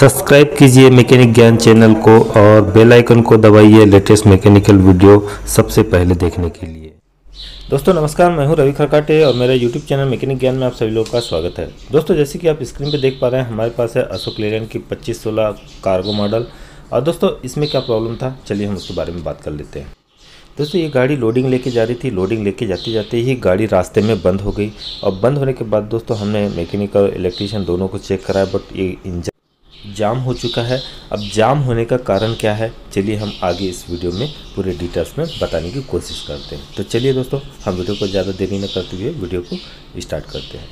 Subscribe कीजिए mechanic ज्ञान channel को और बेल आइकन को दबाइए लेटेस्ट मैकेनिकल वीडियो सबसे पहले देखने के लिए। दोस्तों, नमस्कार, मैं हूँ रवि खरकाटे और मेरा यूट्यूब चैनल मैकेनिक ज्ञान में आप सभी लोगों का स्वागत है। दोस्तों, जैसे कि आप स्क्रीन पे देख पा रहे हैं, हमारे पास है अशोक लेलैंड की 2516 कार्गो मॉडल। और दोस्तों, इसमें क्या प्रॉब्लम था? चलिए हम उसके बारे में बात कर लेते हैं। दोस्तों, ये गाड़ी लोडिंग लेके जा रही थी। लोडिंग लेके जाते जाते ही गाड़ी रास्ते में बंद हो गई। और बंद होने के बाद, दोस्तों, हमने मैकेनिकल इलेक्ट्रीशियन दोनों को चेक कराया बट ये इंजन जाम हो चुका है। अब जाम होने का कारण क्या है? चलिए हम आगे इस वीडियो में पूरे डिटेल्स में बताने की कोशिश करते हैं। तो चलिए दोस्तों, हम वीडियो को ज़्यादा देरी न करते हुए वीडियो को स्टार्ट करते हैं।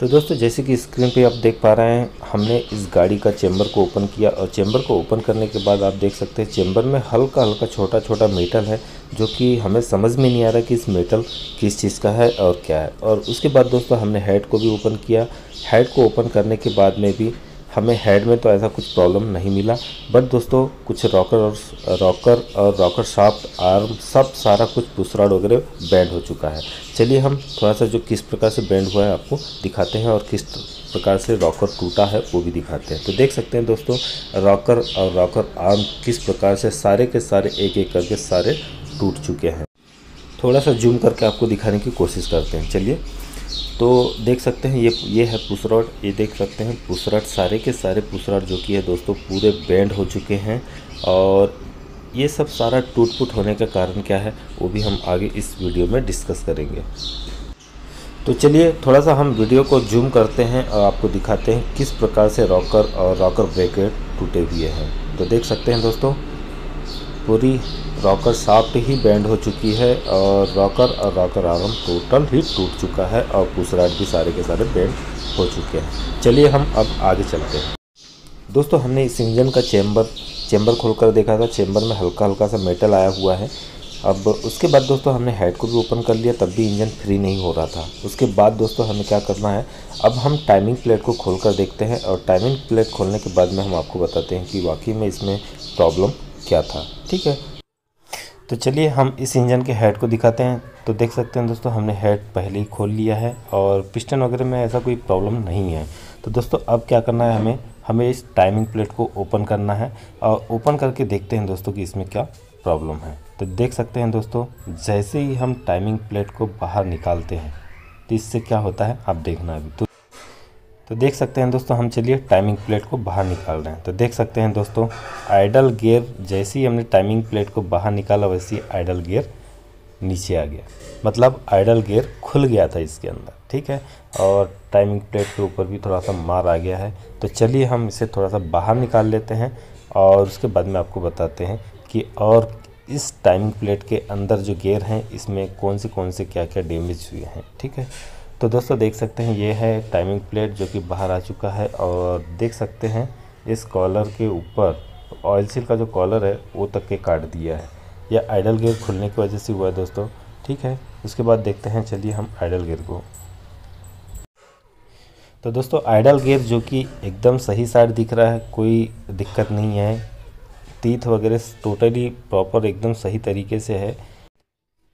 तो दोस्तों, जैसे कि स्क्रीन पे आप देख पा रहे हैं, हमने इस गाड़ी का चैम्बर को ओपन किया और चैम्बर को ओपन करने के बाद आप देख सकते हैं चैम्बर में हल्का हल्का छोटा छोटा मेटल है, जो कि हमें समझ में नहीं आ रहा कि इस मेटल किस चीज़ का है और क्या है। और उसके बाद दोस्तों, हमने हेड को भी ओपन किया। हेड को ओपन करने के बाद में भी हमें हेड में तो ऐसा कुछ प्रॉब्लम नहीं मिला। बट दोस्तों, कुछ रॉकर और रॉकर और रॉकर शाफ्ट आर्म सब सारा कुछ पुसराड वगैरह बैंड हो चुका है। चलिए हम थोड़ा सा जो किस प्रकार से बैंड हुआ है आपको दिखाते हैं और किस प्रकार से रॉकर टूटा है वो भी दिखाते हैं। तो देख सकते हैं दोस्तों रॉकर और रॉकर आर्म किस प्रकार से सारे के सारे एक एक करके सारे टूट चुके हैं। थोड़ा सा जूम करके आपको दिखाने की कोशिश करते हैं। चलिए। तो देख सकते हैं, ये ये है पुसरट, ये देख सकते हैं पुसरट सारे के सारे पुसरट जो कि है दोस्तों पूरे बैंड हो चुके हैं और ये सब सारा टूट फूट होने का कारण क्या है, वो भी हम आगे इस वीडियो में डिस्कस करेंगे। तो चलिए थोड़ा सा हम वीडियो को जूम करते हैं और आपको दिखाते हैं किस प्रकार से रॉकर और रॉकर ब्रेकेट टूटे हुए हैं। तो देख सकते हैं दोस्तों, पूरी रॉकर साफ्ट ही बैंड हो चुकी है और रॉकर और रॉकर आर्म टोटल ही टूट चुका है और पुसराट भी सारे के सारे बैंड हो चुके हैं। चलिए हम अब आगे चलते हैं। दोस्तों, हमने इस इंजन का चैम्बर चैम्बर खोलकर देखा था। चैम्बर में हल्का हल्का सा मेटल आया हुआ है। अब उसके बाद दोस्तों, हमने हेड को भी ओपन कर लिया, तब भी इंजन फ्री नहीं हो रहा था। उसके बाद दोस्तों, हमें क्या करना है? अब हम टाइमिंग प्लेट को खोल कर देखते हैं और टाइमिंग प्लेट खोलने के बाद में हम आपको बताते हैं कि वाकई में इसमें प्रॉब्लम क्या था। ठीक है? तो चलिए हम इस इंजन के हेड को दिखाते हैं। तो देख सकते हैं दोस्तों, हमने हेड पहले ही खोल लिया है और पिस्टन वगैरह में ऐसा कोई प्रॉब्लम नहीं है। तो दोस्तों, अब क्या करना है हमें? हमें इस टाइमिंग प्लेट को ओपन करना है और ओपन करके देखते हैं दोस्तों कि इसमें क्या प्रॉब्लम है। तो देख सकते हैं दोस्तों, जैसे ही हम टाइमिंग प्लेट को बाहर निकालते हैं तो इससे क्या होता है? आप देखना अभी। तो तो देख सकते हैं दोस्तों, हम चलिए टाइमिंग प्लेट को बाहर निकाल रहे हैं। तो देख सकते हैं दोस्तों आइडल गियर जैसे ही हमने टाइमिंग प्लेट को बाहर निकाला, वैसे ही आइडल गियर नीचे आ गया। मतलब आइडल गियर खुल गया था इसके अंदर, ठीक है? और टाइमिंग प्लेट के ऊपर भी थोड़ा सा मार आ गया है। तो चलिए हम इसे थोड़ा सा बाहर निकाल लेते हैं और उसके बाद में आपको बताते हैं कि और इस टाइमिंग प्लेट के अंदर जो गेयर हैं, इसमें कौन से कौन से क्या क्या डैमेज हुए हैं, ठीक है? तो दोस्तों देख सकते हैं, ये है टाइमिंग प्लेट जो कि बाहर आ चुका है और देख सकते हैं, इस कॉलर के ऊपर ऑयल सील का जो कॉलर है, वो तक के काट दिया है। यह आइडल गियर खुलने की वजह से हुआ है दोस्तों, ठीक है? उसके बाद देखते हैं, चलिए हम आइडल गियर को। तो दोस्तों आइडल गियर जो कि एकदम सही साइड दिख रहा है, कोई दिक्कत नहीं है। तीथ वगैरह टोटली प्रॉपर एकदम सही तरीके से है।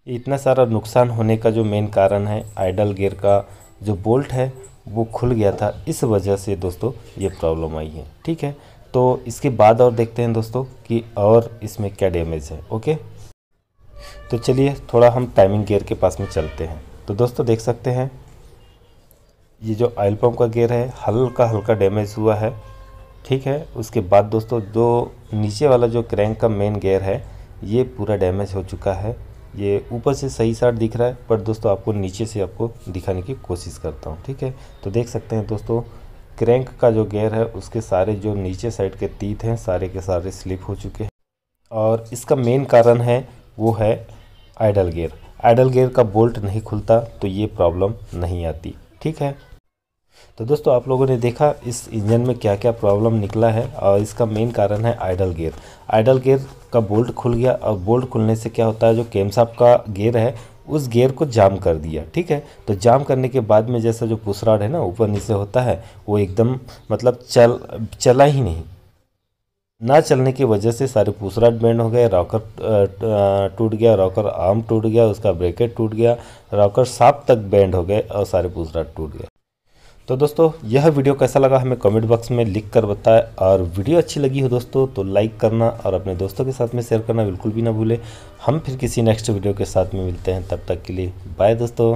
इतना सारा नुकसान होने का जो मेन कारण है आइडल गियर का जो बोल्ट है, वो खुल गया था। इस वजह से दोस्तों, ये प्रॉब्लम आई है, ठीक है? तो इसके बाद और देखते हैं दोस्तों कि और इसमें क्या डैमेज है ओके तो चलिए, थोड़ा हम टाइमिंग गियर के पास में चलते हैं। तो दोस्तों, देख सकते हैं, ये जो ऑयल पम्प का गियर है, हल्का हल्का डैमेज हुआ है, ठीक है? उसके बाद दोस्तों, जो नीचे वाला जो क्रैंक का मेन गेयर है, ये पूरा डैमेज हो चुका है। ये ऊपर से सही साइड दिख रहा है, पर दोस्तों आपको नीचे से आपको दिखाने की कोशिश करता हूँ, ठीक है? तो देख सकते हैं दोस्तों, क्रैंक का जो गेयर है, उसके सारे जो नीचे साइड के तीत हैं, सारे के सारे स्लिप हो चुके हैं। और इसका मेन कारण है, वो है आइडल गेयर। आइडल गेयर का बोल्ट नहीं खुलता तो ये प्रॉब्लम नहीं आती, ठीक है? तो दोस्तों, आप लोगों ने देखा, इस इंजन में क्या क्या प्रॉब्लम निकला है, और इसका मेन कारण है आइडल गेयर। आइडल गेयर का बोल्ट खुल गया। और बोल्ट खुलने से क्या होता है, जो केमसाप का गेयर है, उस गेयर को जाम कर दिया, ठीक है? तो जाम करने के बाद में जैसा जो पुसराड है ना, ऊपर नीचे होता है, वो एकदम मतलब चल, चला ही नहीं। ना चलने की वजह से सारे पूसराट बैंड हो गए, रॉकर टूट गया, रॉकर आर्म टूट गया, उसका ब्रेकेट टूट गया, रॉकर साप तक बैंड हो गए और सारे पूसराट टूट गए। तो दोस्तों, यह वीडियो कैसा लगा हमें कमेंट बॉक्स में लिख कर बताएँ। और वीडियो अच्छी लगी हो दोस्तों तो लाइक करना और अपने दोस्तों के साथ में शेयर करना बिल्कुल भी ना भूलें। हम फिर किसी नेक्स्ट वीडियो के साथ में मिलते हैं। तब तक के लिए बाय दोस्तों।